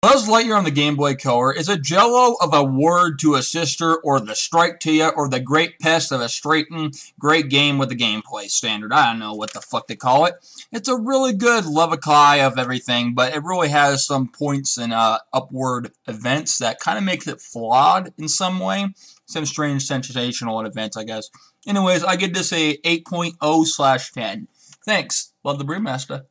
Buzz Lightyear on the Game Boy Color is a jello of a word to a sister, or the strike to you or the great pest of a straighten. Great game with the gameplay standard. I don't know what the fuck they call it. It's a really good Levikai of everything, but it really has some points and uh, upward events that kind of makes it flawed in some way. Some strange sensational events, I guess. Anyways, I give this a 8.0 slash 10. Thanks. Love the Brewmaster.